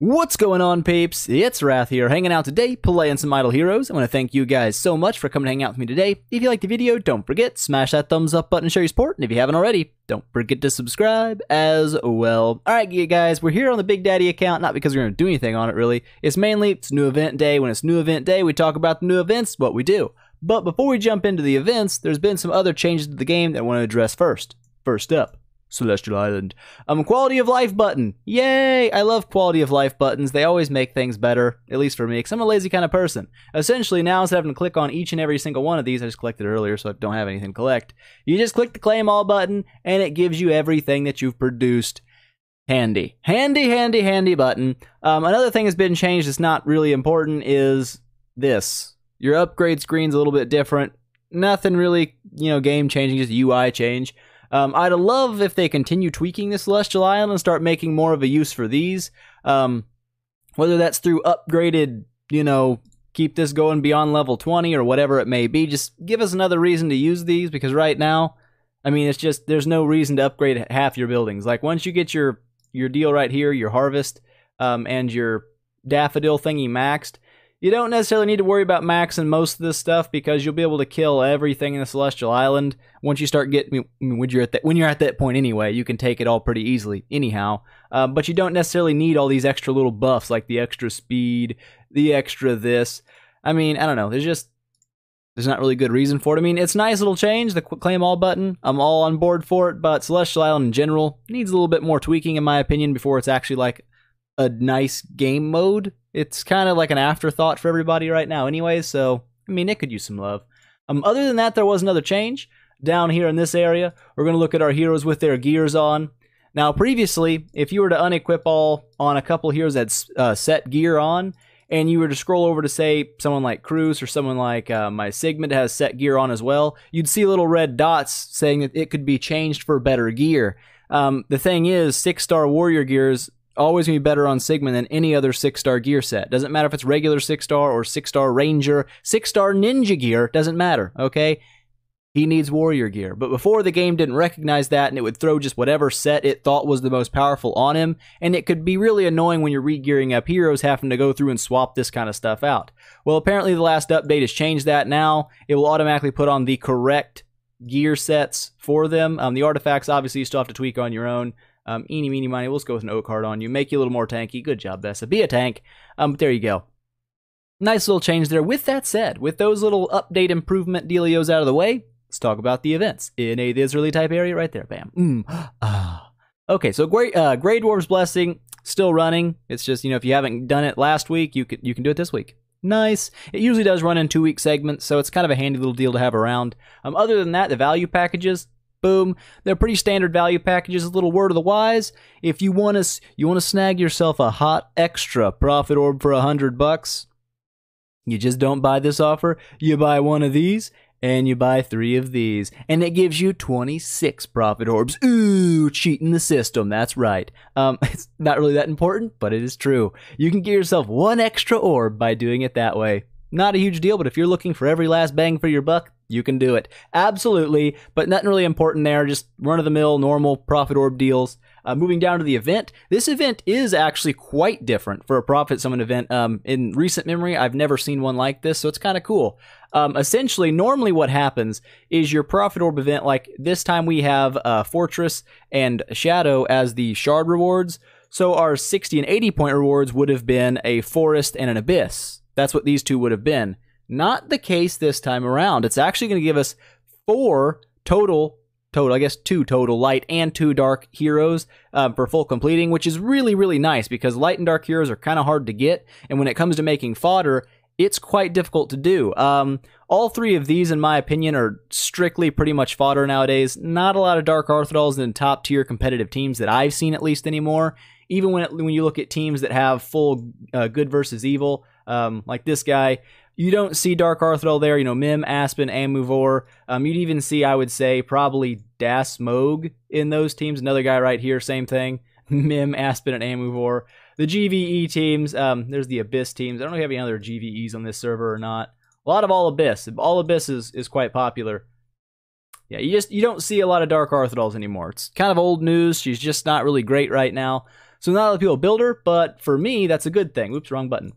What's going on, peeps? It's Wrath here, hanging out today, playing some Idle Heroes. I want to thank you guys so much for coming to hang out with me today. If you liked the video, don't forget, smash that thumbs up button show your support. And if you haven't already, don't forget to subscribe as well. Alright, you guys, we're here on the Big Daddy account, not because we're going to do anything on it, really. It's mainly, it's new event day. When it's new event day, we talk about the new events, what we do. But before we jump into the events, there's been some other changes to the game that I want to address first. First up, Celestial Island. Um, quality of life button. Yay! I love quality of life buttons. They always make things better, at least for me, because I'm a lazy kind of person. Essentially, now instead of having to click on each and every single one of these, I just collected earlier, so I don't have anything to collect. You just click the claim all button, and it gives you everything that you've produced. Handy. Handy, handy, handy button. Um, another thing that's been changed that's not really important is this. Your upgrade screen's a little bit different. Nothing really, you know, game changing, just UI change. Um, I'd love if they continue tweaking the Celestial Island and start making more of a use for these. Um, whether that's through upgraded, you know, keep this going beyond level 20 or whatever it may be, just give us another reason to use these because right now, I mean, it's just there's no reason to upgrade half your buildings. Like once you get your your deal right here, your harvest, um, and your daffodil thingy maxed, you don't necessarily need to worry about maxing most of this stuff because you'll be able to kill everything in the Celestial Island once you start getting when you're at that when you're at that point anyway. You can take it all pretty easily, anyhow. Uh, but you don't necessarily need all these extra little buffs like the extra speed, the extra this. I mean, I don't know. There's just there's not really good reason for it. I mean, it's nice little change, the claim all button. I'm all on board for it, but Celestial Island in general needs a little bit more tweaking, in my opinion, before it's actually like a nice game mode. It's kind of like an afterthought for everybody right now, anyway. So I mean, it could use some love. Um, other than that, there was another change down here in this area. We're going to look at our heroes with their gears on. Now, previously, if you were to unequip all on a couple heroes that uh, set gear on, and you were to scroll over to say someone like Cruz or someone like uh, my Sigmund has set gear on as well, you'd see little red dots saying that it could be changed for better gear. Um, the thing is, six star warrior gears always going to be better on Sigmund than any other six star gear set. Doesn't matter if it's regular six star or six star ranger, six star ninja gear, doesn't matter, okay? He needs warrior gear. But before the game didn't recognize that and it would throw just whatever set it thought was the most powerful on him, and it could be really annoying when you're re-gearing up heroes having to go through and swap this kind of stuff out. Well, apparently the last update has changed that now. It will automatically put on the correct gear sets for them. Um, the artifacts, obviously, you still have to tweak on your own. Um, eeny, meeny, miny, we'll just go with an oak heart on you. Make you a little more tanky. Good job, Bessa. Be a tank. Um, but there you go. Nice little change there. With that said, with those little update improvement dealios out of the way, let's talk about the events in a Israeli type area right there. Bam. Mm. Ah. Okay, so great. Uh, Grey Dwarf's Blessing still running. It's just you know if you haven't done it last week, you can you can do it this week. Nice. It usually does run in two week segments, so it's kind of a handy little deal to have around. Um, other than that, the value packages Boom. They're pretty standard value packages. A little word of the wise. If you want to, you want to snag yourself a hot extra prophet orb for a hundred bucks. You just don't buy this offer. You buy one of these and you buy three of these, and it gives you 26 prophet orbs. Ooh, cheating the system. That's right. Um, it's not really that important, but it is true. You can get yourself one extra orb by doing it that way. Not a huge deal, but if you're looking for every last bang for your buck, you can do it. Absolutely, but nothing really important there. Just run of the mill, normal prophet orb deals. Uh, moving down to the event, this event is actually quite different for a prophet summon event. Um, in recent memory, I've never seen one like this, so it's kind of cool. Um, essentially, normally what happens is your prophet orb event, like this time we have uh, Fortress and Shadow as the shard rewards. So our 60 and 80 point rewards would have been a forest and an abyss. That's what these two would have been. Not the case this time around. It's actually going to give us four total, total, I guess two total light and two dark heroes uh, for full completing, which is really, really nice because light and dark heroes are kind of hard to get. And when it comes to making fodder, it's quite difficult to do. Um, all three of these, in my opinion, are strictly pretty much fodder nowadays. Not a lot of Dark Arthropods in top tier competitive teams that I've seen at least anymore. Even when it, when you look at teams that have full uh, good versus evil, um, like this guy, you don't see Dark Arthropod there. You know, Mihm, Aspen, Amuvor. Um, you'd even see, I would say, probably Das Moge in those teams. Another guy right here, same thing. Mihm, Aspen, and Amuvor. The GVE teams, um, there's the Abyss teams. I don't know if you have any other GVEs on this server or not. A lot of All Abyss. All Abyss is, is quite popular. Yeah, you just you don't see a lot of Dark Arthropods anymore. It's kind of old news. She's just not really great right now. So not a lot of people build her, but for me, that's a good thing. Oops, wrong button.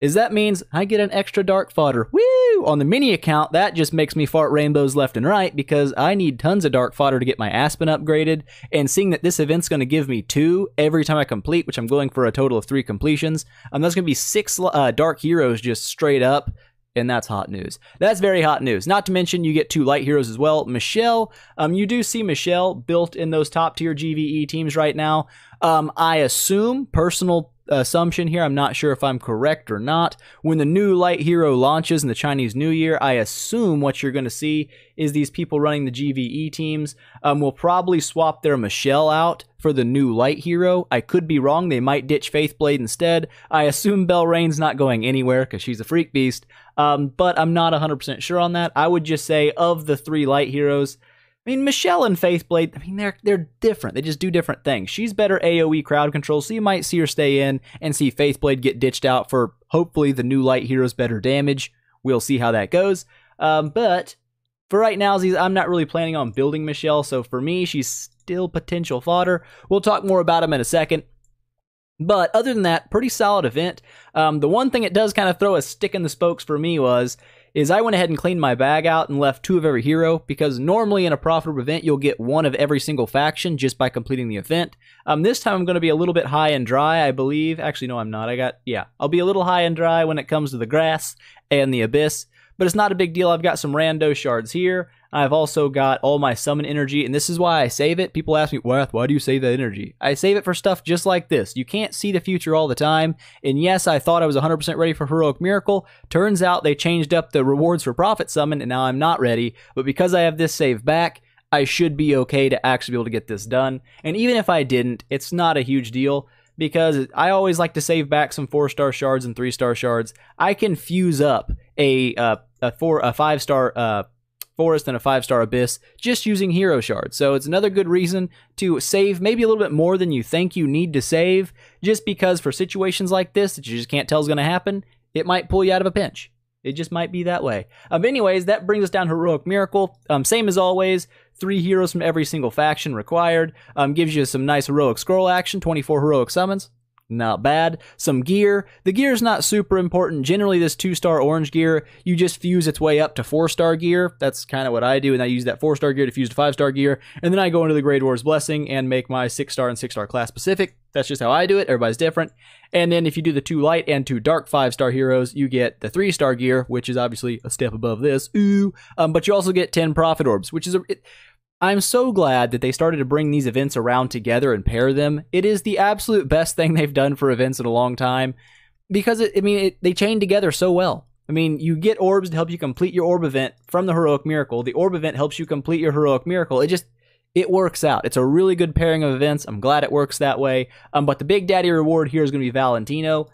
Is that means I get an extra dark fodder. Woo! On the mini account, that just makes me fart rainbows left and right because I need tons of dark fodder to get my Aspen upgraded. And seeing that this event's going to give me two every time I complete, which I'm going for a total of three completions, um, that's going to be six uh, dark heroes just straight up and that's hot news. That's very hot news. Not to mention, you get two light heroes as well. Michelle, um, you do see Michelle built in those top tier GVE teams right now. Um, I assume, personal assumption here, I'm not sure if I'm correct or not. When the new light hero launches in the Chinese New Year, I assume what you're going to see is these people running the GVE teams um, will probably swap their Michelle out for the new light hero. I could be wrong. They might ditch Faithblade instead. I assume Belrain's not going anywhere because she's a freak beast. Um, but I'm not 100% sure on that. I would just say of the three light heroes, I mean, Michelle and Faithblade, I mean, they're they're different. They just do different things. She's better AoE crowd control, so you might see her stay in and see Faithblade get ditched out for hopefully the new light hero's better damage. We'll see how that goes. Um, but for right now, I'm not really planning on building Michelle, so for me, she's still potential fodder. We'll talk more about him in a second. But other than that, pretty solid event. Um, the one thing it does kind of throw a stick in the spokes for me was is I went ahead and cleaned my bag out and left two of every hero because normally in a profitable event you'll get one of every single faction just by completing the event. Um, this time I'm going to be a little bit high and dry, I believe. Actually, no, I'm not. I got yeah, I'll be a little high and dry when it comes to the grass and the abyss, but it's not a big deal. I've got some rando shards here. I've also got all my summon energy, and this is why I save it. People ask me, Wrath, why do you save that energy? I save it for stuff just like this. You can't see the future all the time. And yes, I thought I was 100% ready for Heroic Miracle. Turns out they changed up the rewards for Prophet Summon, and now I'm not ready. But because I have this saved back, I should be okay to actually be able to get this done. And even if I didn't, it's not a huge deal because I always like to save back some four star shards and three star shards. I can fuse up a uh, a four a five star uh, Forest and a five star Abyss just using hero shards. So it's another good reason to save maybe a little bit more than you think you need to save, just because for situations like this that you just can't tell is going to happen, it might pull you out of a pinch. It just might be that way. Um, anyways, that brings us down to Heroic Miracle. Um, same as always, three heroes from every single faction required. Um, gives you some nice heroic scroll action, 24 heroic summons not bad. Some gear. The gear is not super important. Generally, this two star orange gear, you just fuse its way up to four star gear. That's kind of what I do, and I use that four star gear to fuse to five star gear. And then I go into the Grey Wars Blessing and make my six star and six star class specific. That's just how I do it. Everybody's different. And then if you do the two light and two dark five star heroes, you get the three star gear, which is obviously a step above this. Ooh. Um, but you also get 10 prophet orbs, which is a. It, I'm so glad that they started to bring these events around together and pair them. It is the absolute best thing they've done for events in a long time because it, I mean it, they chain together so well. I mean, you get orbs to help you complete your orb event from the heroic miracle. The orb event helps you complete your heroic miracle. It just it works out. It's a really good pairing of events. I'm glad it works that way. Um, but the big daddy reward here is going to be Valentino.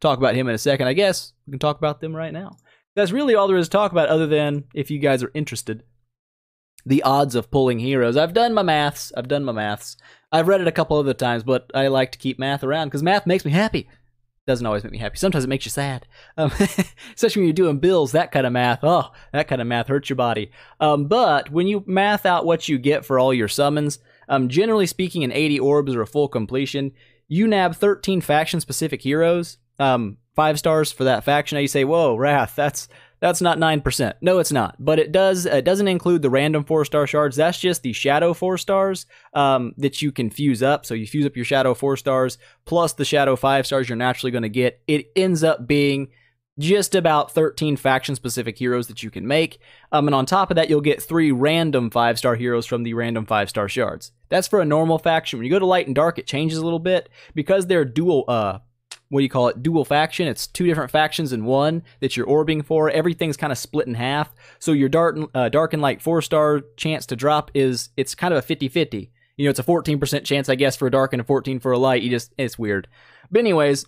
Talk about him in a second, I guess. We can talk about them right now. That's really all there is to talk about, other than if you guys are interested the odds of pulling heroes. I've done my maths. I've done my maths. I've read it a couple other times, but I like to keep math around because math makes me happy. Doesn't always make me happy. Sometimes it makes you sad, um, especially when you're doing bills. That kind of math, oh, that kind of math hurts your body. Um, but when you math out what you get for all your summons, um, generally speaking, in 80 orbs or a full completion, you nab 13 faction specific heroes. Um, five stars for that faction. Now you say, "Whoa, Wrath, that's that's not 9%. No, it's not. But it does it doesn't include the random 4-star shards. That's just the shadow 4 stars um, that you can fuse up. So you fuse up your shadow 4 stars plus the shadow 5 stars you're naturally going to get. It ends up being just about 13 faction specific heroes that you can make. Um, and on top of that, you'll get three random 5-star heroes from the random 5-star shards. That's for a normal faction. When you go to light and dark, it changes a little bit because they're dual uh, what do you call it dual faction. It's two different factions in one that you're orbing for. Everything's kind of split in half. So your dark, uh, dark and light four star chance to drop is it's kind of a 50-50 you know it's a 14% chance i guess for a dark and a 14 for a light. You just it's weird. But anyways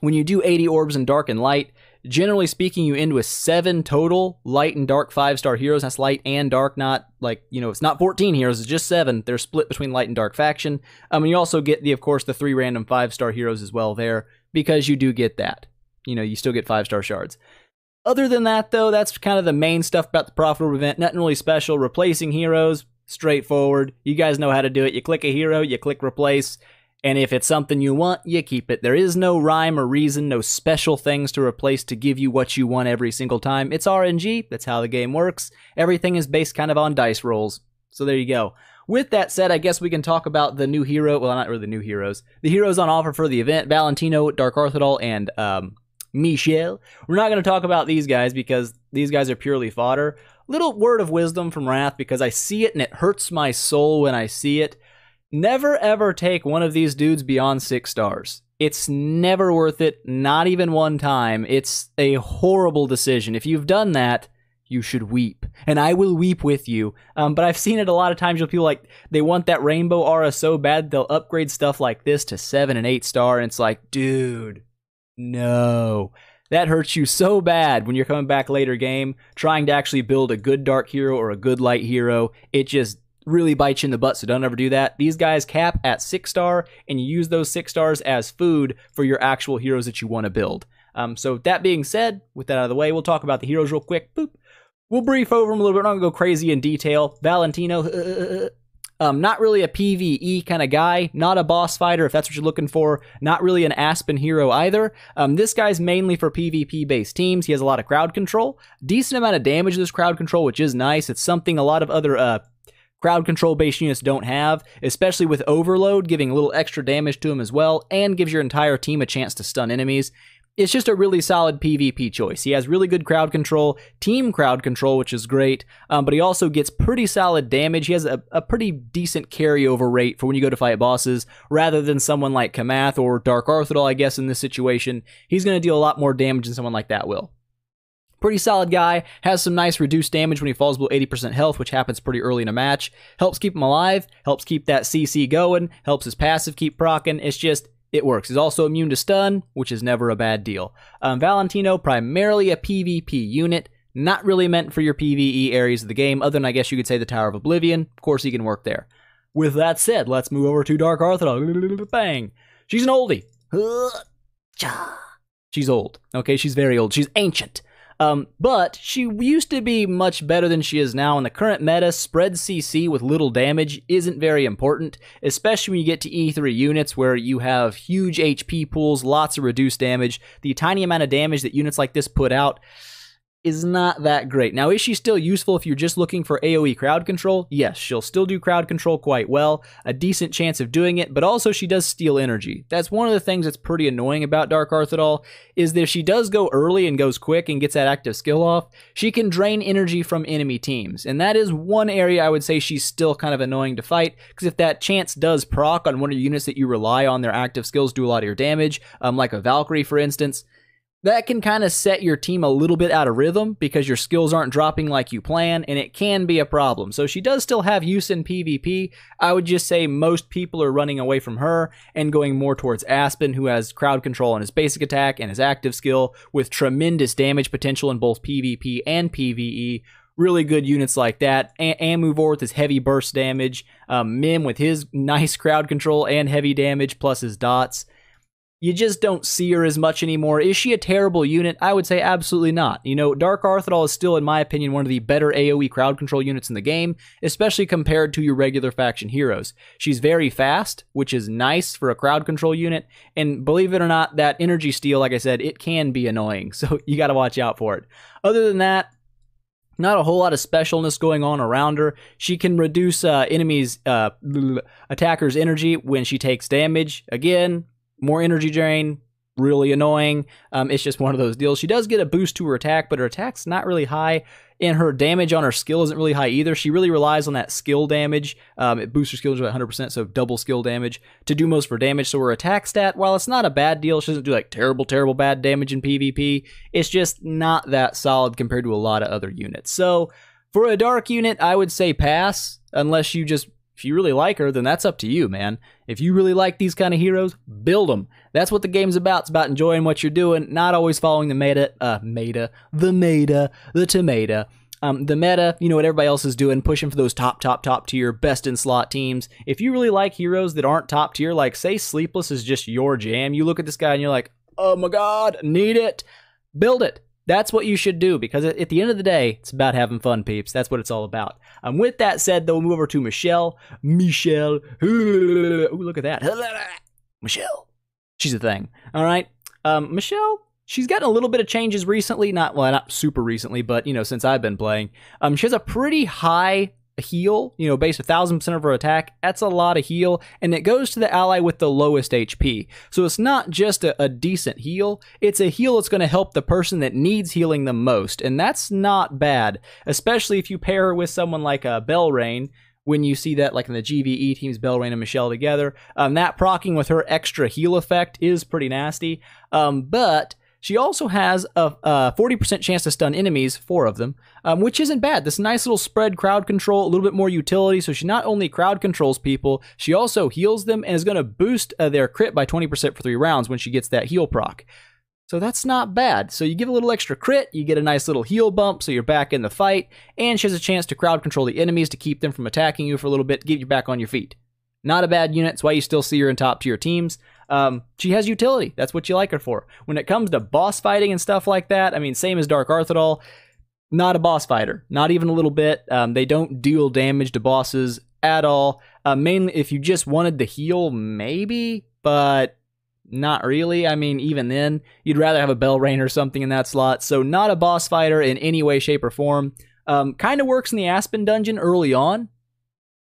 when you do 80 orbs in dark and light generally speaking, you end with seven total light and dark five star heroes. That's light and dark, not like, you know, it's not 14 heroes, it's just seven. They're split between light and dark faction. Um, and you also get the, of course, the three random five star heroes as well there because you do get that. You know, you still get five star shards. Other than that, though, that's kind of the main stuff about the profitable event. Nothing really special. Replacing heroes, straightforward. You guys know how to do it. You click a hero, you click replace, and if it's something you want, you keep it. There is no rhyme or reason, no special things to replace to give you what you want every single time. It's RNG, that's how the game works. Everything is based kind of on dice rolls. So there you go. With that said, I guess we can talk about the new hero. Well, not really the new heroes. The heroes on offer for the event Valentino, Dark Arthrodal, and um, Michelle. We're not going to talk about these guys because these guys are purely fodder. Little word of wisdom from Wrath because I see it and it hurts my soul when I see it. Never ever take one of these dudes beyond six stars. It's never worth it, not even one time. It's a horrible decision. If you've done that, you should weep. And I will weep with you. Um, but I've seen it a lot of times with people like they want that rainbow aura so bad they'll upgrade stuff like this to seven and eight star, and it's like, dude, no. That hurts you so bad when you're coming back later game, trying to actually build a good dark hero or a good light hero. It just really bites you in the butt, so don't ever do that. These guys cap at six star, and you use those six stars as food for your actual heroes that you want to build. Um, so that being said, with that out of the way, we'll talk about the heroes real quick. Boop. We'll brief over them a little bit. We're not gonna go crazy in detail. Valentino, um, not really a PVE kind of guy, not a boss fighter if that's what you're looking for. Not really an Aspen hero either. Um, this guy's mainly for PvP based teams. He has a lot of crowd control, decent amount of damage to this crowd control, which is nice. It's something a lot of other uh, crowd control based units don't have, especially with Overload giving a little extra damage to him as well, and gives your entire team a chance to stun enemies. It's just a really solid PvP choice. He has really good crowd control, team crowd control, which is great, um, but he also gets pretty solid damage. He has a, a pretty decent carryover rate for when you go to fight bosses, rather than someone like Kamath or Dark Arthrodal, I guess, in this situation. He's going to deal a lot more damage than someone like that will. Pretty solid guy, has some nice reduced damage when he falls below 80% health, which happens pretty early in a match. Helps keep him alive, helps keep that CC going, helps his passive keep procking. It's just, it works. He's also immune to stun, which is never a bad deal. Um, Valentino, primarily a PvP unit, not really meant for your PvE areas of the game, other than I guess you could say the Tower of Oblivion. Of course, he can work there. With that said, let's move over to Dark Arthrodal. Bang! She's an oldie. She's old. Okay, she's very old. She's ancient. Um, but she used to be much better than she is now. In the current meta, spread CC with little damage isn't very important, especially when you get to E3 units where you have huge HP pools, lots of reduced damage. The tiny amount of damage that units like this put out is not that great. Now, is she still useful if you're just looking for AoE crowd control? Yes, she'll still do crowd control quite well, a decent chance of doing it, but also she does steal energy. That's one of the things that's pretty annoying about Dark Arthrodal, is that if she does go early and goes quick and gets that active skill off, she can drain energy from enemy teams. And that is one area I would say she's still kind of annoying to fight, because if that chance does proc on one of your units that you rely on their active skills do a lot of your damage, um, like a Valkyrie for instance, that can kind of set your team a little bit out of rhythm because your skills aren't dropping like you plan, and it can be a problem. So she does still have use in PvP. I would just say most people are running away from her and going more towards Aspen, who has crowd control on his basic attack and his active skill with tremendous damage potential in both PvP and PvE. Really good units like that. A- Amuvor with his heavy burst damage. Um, Mihm with his nice crowd control and heavy damage plus his dots you just don't see her as much anymore. Is she a terrible unit? I would say absolutely not. You know, Dark Arthrodal is still, in my opinion, one of the better AoE crowd control units in the game, especially compared to your regular faction heroes. She's very fast, which is nice for a crowd control unit, and believe it or not, that energy steal, like I said, it can be annoying, so you gotta watch out for it. Other than that, not a whole lot of specialness going on around her. She can reduce uh, enemies' uh, attackers' energy when she takes damage. Again, more energy drain, really annoying. Um, it's just one of those deals. She does get a boost to her attack, but her attack's not really high, and her damage on her skill isn't really high either. She really relies on that skill damage. Um, it boosts her skill to 100%, so double skill damage to do most of her damage. So her attack stat, while it's not a bad deal, she doesn't do like terrible, terrible bad damage in PvP. It's just not that solid compared to a lot of other units. So for a dark unit, I would say pass, unless you just if you really like her, then that's up to you, man. If you really like these kind of heroes, build them. That's what the game's about. It's about enjoying what you're doing, not always following the meta, uh, meta, the meta, the tomato. Um, the meta, you know what everybody else is doing, pushing for those top, top, top tier, best in slot teams. If you really like heroes that aren't top tier, like say Sleepless is just your jam, you look at this guy and you're like, oh my god, need it, build it. That's what you should do because at the end of the day, it's about having fun, peeps. That's what it's all about. Um, with that said, though, we'll move over to Michelle. Michelle. Ooh, look at that. Michelle. She's a thing. All right. Um, Michelle, she's gotten a little bit of changes recently. Not, well, not super recently, but, you know, since I've been playing. Um, she has a pretty high heal, you know, base a thousand percent of her attack, that's a lot of heal, and it goes to the ally with the lowest HP. So it's not just a, a decent heal, it's a heal that's going to help the person that needs healing the most, and that's not bad, especially if you pair her with someone like a Belrain, when you see that like in the GVE teams, Belrain and Michelle together. Um, that procking with her extra heal effect is pretty nasty. Um, but she also has a, a 40% chance to stun enemies, four of them, um, which isn't bad. This nice little spread crowd control, a little bit more utility. So she not only crowd controls people, she also heals them and is going to boost uh, their crit by 20% for three rounds when she gets that heal proc. So that's not bad. So you give a little extra crit, you get a nice little heal bump, so you're back in the fight, and she has a chance to crowd control the enemies to keep them from attacking you for a little bit, get you back on your feet. Not a bad unit. That's why you still see her in top tier teams. Um, she has utility. That's what you like her for. When it comes to boss fighting and stuff like that, I mean, same as Dark Arthedal, not a boss fighter, not even a little bit. Um, they don't deal damage to bosses at all. Uh, mainly, if you just wanted the heal, maybe, but not really. I mean, even then, you'd rather have a Belrain or something in that slot. So, not a boss fighter in any way, shape, or form. Um, kind of works in the Aspen dungeon early on,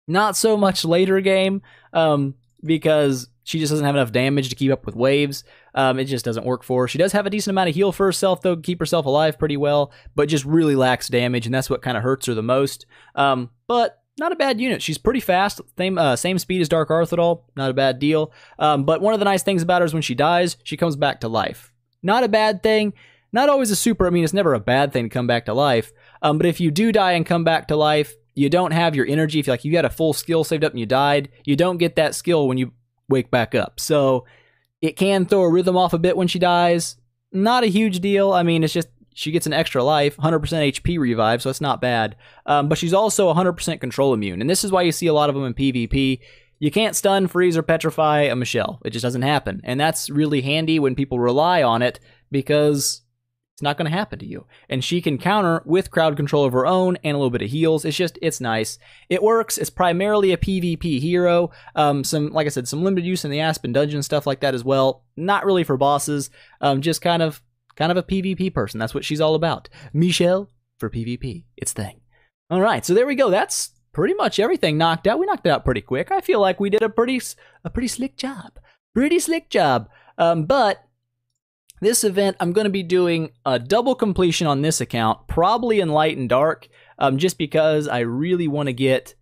not so much later game, um, because she just doesn't have enough damage to keep up with waves. Um, it just doesn't work for her. She does have a decent amount of heal for herself, though, keep herself alive pretty well, but just really lacks damage, and that's what kind of hurts her the most. Um, but not a bad unit. She's pretty fast, same uh, same speed as Dark Arthedal, not a bad deal. Um, but one of the nice things about her is when she dies, she comes back to life. Not a bad thing. Not always a super. I mean, it's never a bad thing to come back to life. Um, but if you do die and come back to life, you don't have your energy. If you like you had a full skill saved up and you died, you don't get that skill when you wake back up. So it can throw a rhythm off a bit when she dies. Not a huge deal. I mean, it's just she gets an extra life, 100% HP revive, so it's not bad. Um, but she's also 100% control immune, and this is why you see a lot of them in PvP. You can't stun, freeze, or petrify a Michelle. It just doesn't happen, and that's really handy when people rely on it because it's not going to happen to you. And she can counter with crowd control of her own and a little bit of heals. It's just, it's nice. It works. It's primarily a PvP hero. Um, some, like I said, some limited use in the Aspen dungeon, stuff like that as well. Not really for bosses. Um, just kind of, kind of a PvP person. That's what she's all about. Michelle for PvP. It's thing. All right. So there we go. That's pretty much everything knocked out. We knocked it out pretty quick. I feel like we did a pretty, a pretty slick job. Pretty slick job. Um, but this event, I'm going to be doing a double completion on this account, probably in light and dark, um, just because I really want to get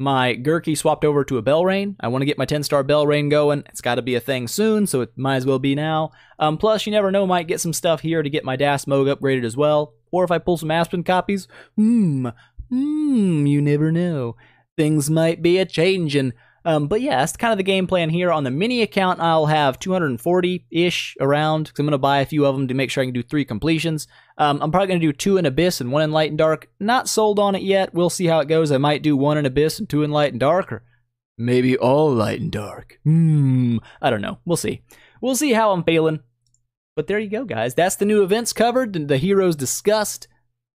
my Gurky swapped over to a Bell Belrain. I want to get my 10 star Bell Belrain going. It's got to be a thing soon, so it might as well be now. Um, plus, you never know, might get some stuff here to get my Das Moge upgraded as well. Or if I pull some Aspen copies, hmm, hmm, you never know. Things might be a changing. Um, but yeah, that's kind of the game plan here. On the mini account, I'll have 240-ish around, because I'm going to buy a few of them to make sure I can do three completions. Um, I'm probably going to do two in Abyss and one in Light and Dark. Not sold on it yet. We'll see how it goes. I might do one in Abyss and two in Light and Dark, or maybe all Light and Dark. Hmm, I don't know. We'll see. We'll see how I'm feeling. But there you go, guys. That's the new events covered, the heroes discussed.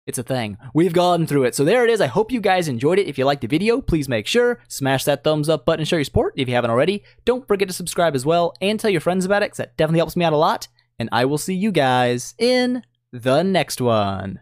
It's a thing. We've gone through it. So there it is. I hope you guys enjoyed it. If you liked the video, please make sure, smash that thumbs up button show your support. If you haven't already, don't forget to subscribe as well and tell your friends about it because that definitely helps me out a lot. And I will see you guys in the next one.